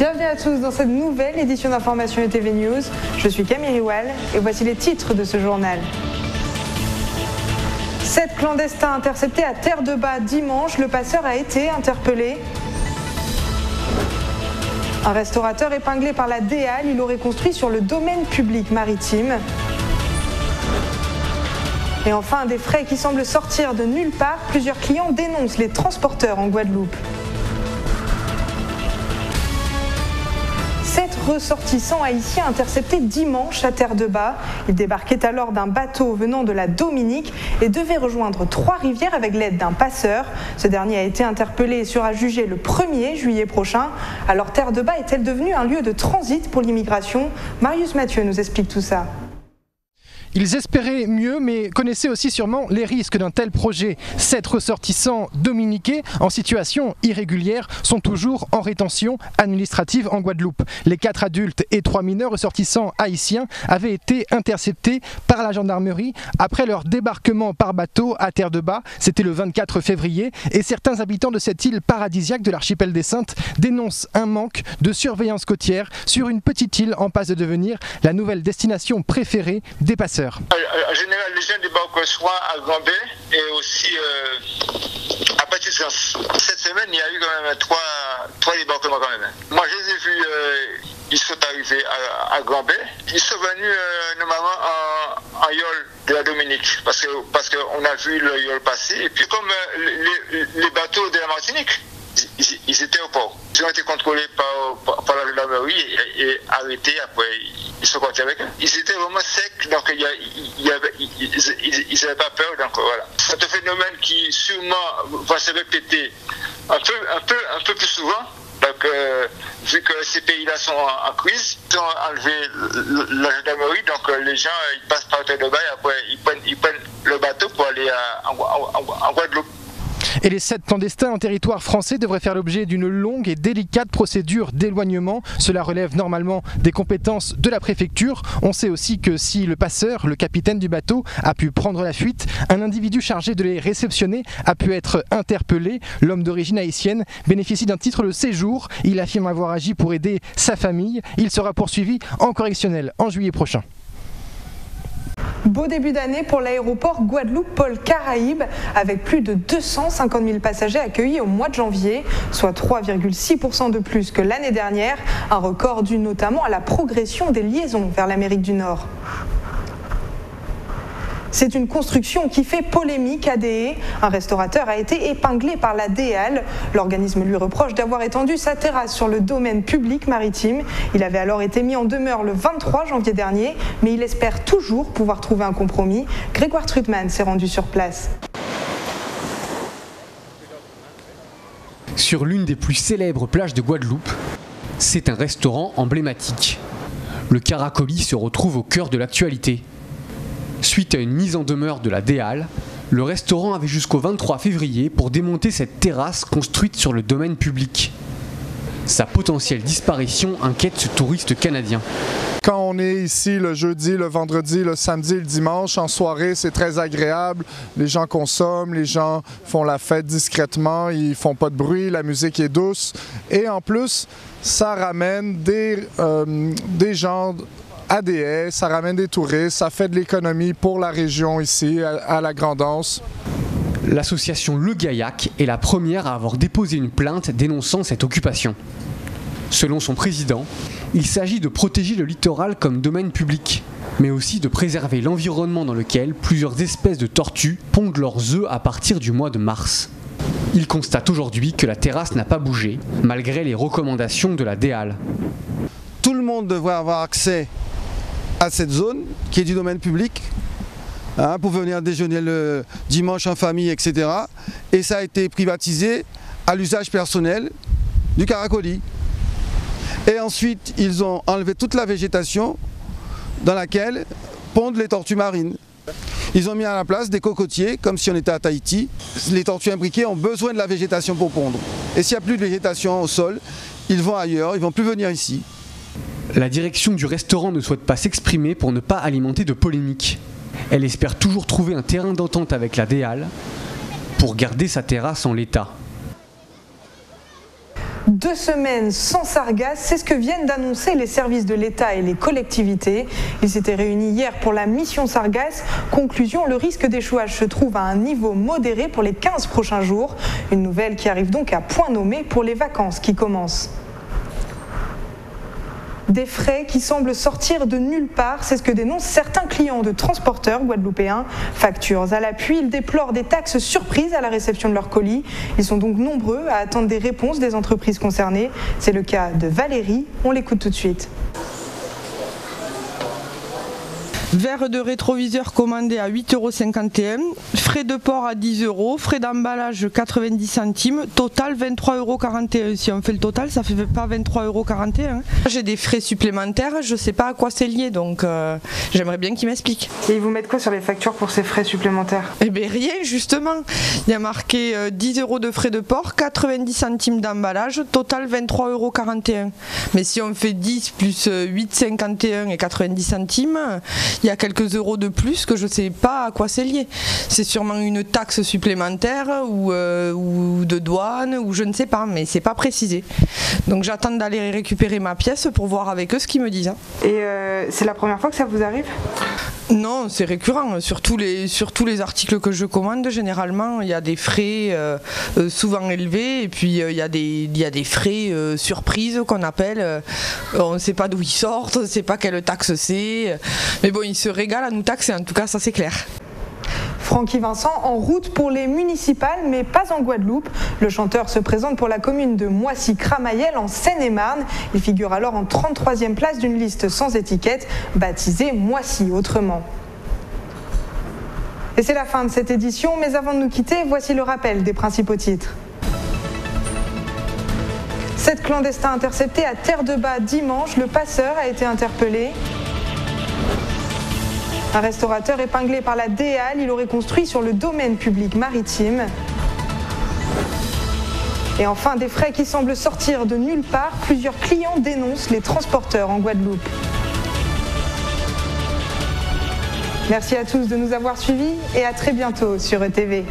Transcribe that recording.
Bienvenue à tous dans cette nouvelle édition d'information ETV News. Je suis Camille Riwal et voici les titres de ce journal. Sept clandestins interceptés à Terre de Bas dimanche. Le passeur a été interpellé. Un restaurateur épinglé par la DEAL, il aurait construit sur le domaine public maritime. Et enfin, des frais qui semblent sortir de nulle part. Plusieurs clients dénoncent les transporteurs en Guadeloupe. Ressortissants haïtiens interceptés dimanche à Terre de Bas. Ils débarquaient alors d'un bateau venant de la Dominique et devaient rejoindre Trois-Rivières avec l'aide d'un passeur. Ce dernier a été interpellé et sera jugé le 1er juillet prochain. Alors Terre de Bas est-elle devenue un lieu de transit pour l'immigration? Marius Mathieu nous explique tout ça. Ils espéraient mieux, mais connaissaient aussi sûrement les risques d'un tel projet. Sept ressortissants dominiqués en situation irrégulière sont toujours en rétention administrative en Guadeloupe. Les quatre adultes et trois mineurs ressortissants haïtiens avaient été interceptés par la gendarmerie après leur débarquement par bateau à Terre de Bas. C'était le 24 février et certains habitants de cette île paradisiaque de l'archipel des Saintes dénoncent un manque de surveillance côtière sur une petite île en passe de devenir la nouvelle destination préférée des passeurs. En général, les gens débarquent soit à Gambé et aussi euh, à partir de cette semaine, il y a eu quand même trois, trois débarquements quand même. Moi, je les ai vus, euh, ils sont arrivés à, à Gambé. Ils sont venus euh, normalement en, en Yol de la Dominique parce que parce qu'on a vu le Yol passer. Et puis comme les, bateaux de la Martinique, ils, étaient au port. Ils ont été contrôlés par, par, par la gendarmerie et, arrêtés. Après, ils sont partis avec eux. Ils étaient vraiment secs, donc y a, ils n'avaient pas peur. Donc voilà. C'est un phénomène qui sûrement va se répéter un peu, un peu, un peu plus souvent. Donc, euh, vu que ces pays-là sont en, crise, ils ont enlevé la gendarmerie, donc euh, les gens ils passent par terre de bail, après ils prennent, ils prennent le bateau pour aller à, en Guadeloupe. Et les sept clandestins en territoire français devraient faire l'objet d'une longue et délicate procédure d'éloignement. Cela relève normalement des compétences de la préfecture. On sait aussi que si le passeur, le capitaine du bateau, a pu prendre la fuite, un individu chargé de les réceptionner a pu être interpellé. L'homme d'origine haïtienne bénéficie d'un titre de séjour. Il affirme avoir agi pour aider sa famille. Il sera poursuivi en correctionnel en juillet prochain. Beau début d'année pour l'aéroport Guadeloupe-Paul Caraïbes, avec plus de 250 000 passagers accueillis au mois de janvier, soit 3,6% de plus que l'année dernière, un record dû notamment à la progression des liaisons vers l'Amérique du Nord. C'est une construction qui fait polémique à DE. Un restaurateur a été épinglé par la DEAL. L'organisme lui reproche d'avoir étendu sa terrasse sur le domaine public maritime. Il avait alors été mis en demeure le 23 janvier dernier, mais il espère toujours pouvoir trouver un compromis. Grégoire Trutman s'est rendu sur place. Sur l'une des plus célèbres plages de Guadeloupe, c'est un restaurant emblématique. Le Caracoli se retrouve au cœur de l'actualité. Suite à une mise en demeure de la DEAL, le restaurant avait jusqu'au 23 février pour démonter cette terrasse construite sur le domaine public. Sa potentielle disparition inquiète ce touriste canadien. Quand on est ici le jeudi, le vendredi, le samedi, le dimanche, en soirée, c'est très agréable. Les gens consomment, les gens font la fête discrètement, ils font pas de bruit, la musique est douce. Et en plus, ça ramène des, euh, des gens ADS, ça ramène des touristes, ça fait de l'économie pour la région ici, à, à la Grandance. L'association Le Gaillac est la première à avoir déposé une plainte dénonçant cette occupation. Selon son président, il s'agit de protéger le littoral comme domaine public, mais aussi de préserver l'environnement dans lequel plusieurs espèces de tortues pondent leurs œufs à partir du mois de mars. Il constate aujourd'hui que la terrasse n'a pas bougé, malgré les recommandations de la DEAL. Tout le monde devrait avoir accès à cette zone qui est du domaine public hein, pour venir déjeuner le dimanche en famille, etc. Et ça a été privatisé à l'usage personnel du caracoli. Et ensuite, ils ont enlevé toute la végétation dans laquelle pondent les tortues marines. Ils ont mis à la place des cocotiers, comme si on était à Tahiti. Les tortues imbriquées ont besoin de la végétation pour pondre. Et s'il n'y a plus de végétation au sol, ils vont ailleurs, ils ne vont plus venir ici. La direction du restaurant ne souhaite pas s'exprimer pour ne pas alimenter de polémique. Elle espère toujours trouver un terrain d'entente avec la DEAL pour garder sa terrasse en l'état. Deux semaines sans sargasses, c'est ce que viennent d'annoncer les services de l'État et les collectivités. Ils s'étaient réunis hier pour la mission Sargasses. Conclusion, le risque d'échouage se trouve à un niveau modéré pour les 15 prochains jours. Une nouvelle qui arrive donc à point nommé pour les vacances qui commencent. Des frais qui semblent sortir de nulle part, c'est ce que dénoncent certains clients de transporteurs guadeloupéens. Factures à l'appui, ils déplorent des taxes surprises à la réception de leurs colis. Ils sont donc nombreux à attendre des réponses des entreprises concernées. C'est le cas de Valérie, on l'écoute tout de suite. Verre de rétroviseur commandé à 8,51€, frais de port à 10 euros, frais d'emballage 90 centimes, total 23,41€. Si on fait le total, ça fait pas 23,41€. J'ai des frais supplémentaires, je sais pas à quoi c'est lié, donc euh, j'aimerais bien qu'ils m'expliquent. Et ils vous mettent quoi sur les factures pour ces frais supplémentaires? Eh bien rien justement. Il y a marqué euh, 10 euros de frais de port, 90 centimes d'emballage, total 23,41€. Mais si on fait 10 plus euh, 8,51 et 90 centimes, il y a quelques euros de plus que je ne sais pas à quoi c'est lié. C'est sûrement une taxe supplémentaire ou, euh, ou de douane ou je ne sais pas, mais c'est pas précisé. Donc j'attends d'aller récupérer ma pièce pour voir avec eux ce qu'ils me disent. hein. Et euh, c'est la première fois que ça vous arrive? Non, c'est récurrent. Sur tous, les, sur tous les articles que je commande, généralement, il y a des frais euh, euh, souvent élevés et puis euh, il y, a des- il y a des frais euh, surprises qu'on appelle. on ne sait pas d'où ils sortent, on ne sait pas quelle taxe c'est. Mais bon, ils se régalent à nous taxer, en tout cas, ça c'est clair. Francky Vincent en route pour les municipales, mais pas en Guadeloupe. Le chanteur se présente pour la commune de Moissy-Cramayel en Seine-et-Marne. Il figure alors en 33e place d'une liste sans étiquette, baptisée Moissy autrement. Et c'est la fin de cette édition, mais avant de nous quitter, voici le rappel des principaux titres. Sept clandestins interceptés à Terre de Bas dimanche, le passeur a été interpellé. Un restaurateur épinglé par la DEAL, il aurait construit sur le domaine public maritime. Et enfin, des frais qui semblent sortir de nulle part, plusieurs clients dénoncent les transporteurs en Guadeloupe. Merci à tous de nous avoir suivis et à très bientôt sur ETV.